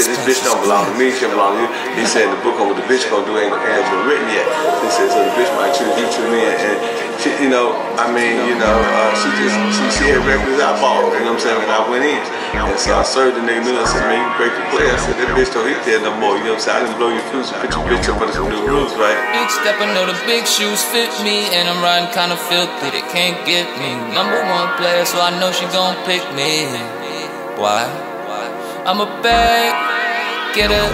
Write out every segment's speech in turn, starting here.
said, this bitch don't belong to me, she don't belong to you. He said, the book on what the bitch gonna do ain't, ain't been written yet. He said, so the bitch might choose you to me. And, and she, you know, I mean, you know, uh, she just, she, she had records I bought, you know what I'm saying, and I went in. And so I served the nigga, I said, man, you break the play. I said, that bitch don't eat there no more, you know what I'm saying? I didn't blow your fuse, put your bitch up under some new rules, right? Big step, I know the big shoes fit me, and I'm riding kinda filthy, they can't get me. Number one player, so I know she gon' pick me. Why? I'm a bag, get it,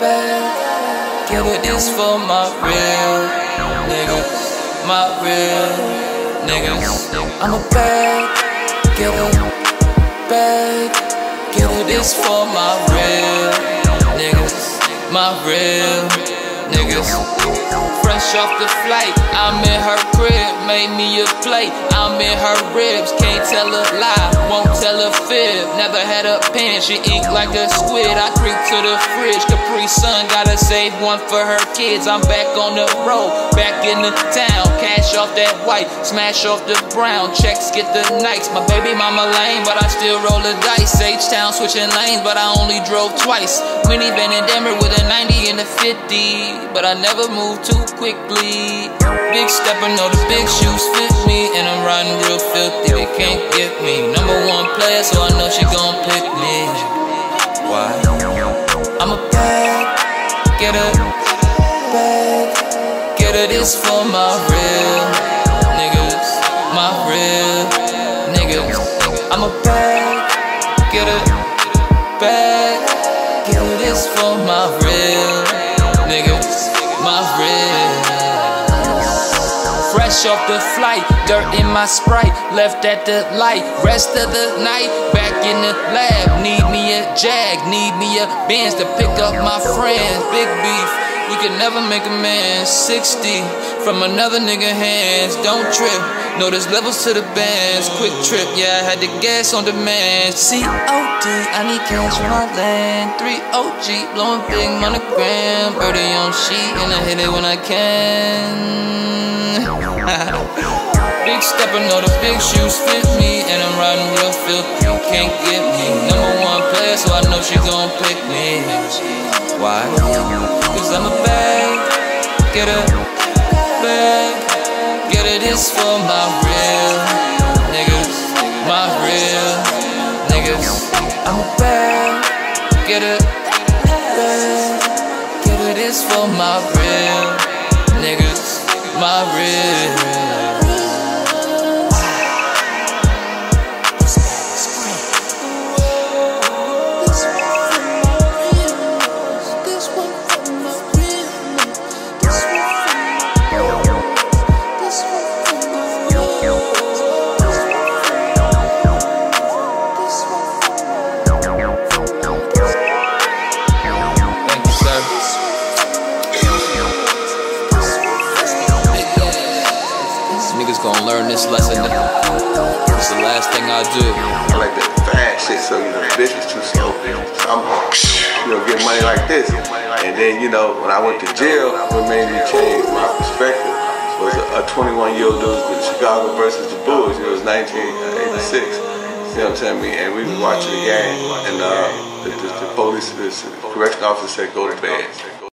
bag, get it. This for my real niggas, my real niggas. I'm a bag, get it, bag, get it. This for my real niggas, my real niggas. Fresh off the flight, I'm in her crib, made me a plate. I'm in her ribs, can't tell a she eat like a squid. I creep to the fridge, Capri Sun, gotta save one for her kids. I'm back on the road, back in the town. Cash off that white, smash off the brown. Checks get the nights. My baby mama lame, but I still roll the dice. H Town switching lanes, but I only drove twice. Minivan in Denver with a 90 and 50, but I never move too quickly. Big stepper, know the big shoes fit me, and I'm riding real filthy. They can't get me. Number one player, so I know she gon' pick me. Why? I'm a bag, get a bag, get it. This for my real niggas, my real niggas. I'm a bag, get a bag, get it. This for my real real. Fresh off the flight, dirt in my sprite, left at the light. Rest of the night, back in the lab. Need me a jag, need me a Benz to pick up my friends. Big beef, we can never make a man 60 from another nigga hands. Don't trip, know there's levels to the bands. Quick trip, yeah, I had the gas on demand. COD, I need cash when I land. 3 OG, blowing big monogram. Birdie on sheet, and I hit it when I can. big stepper, know the big shoes fit me, and I'm riding real filthy. Can't get me number one player, so I know she gon' pick me. Why? Cause I'm a bag, get it. It's for my real niggas, my real niggas. I'm a bag, get a bag, get it. It's for my real niggas, my real. Gonna learn this lesson. It's the last thing I'll do. I like that fast shit, so you know, bitch is too slow. I'm, you know, getting money like this. And then, you know, when I went to jail, what made me change my perspective was a 21 year old dude with Chicago versus the Bulls. It was 1986. You know what I'm saying? Me and we was watching the game, and uh, the, the, the police, the correction officer said, "Go to bed."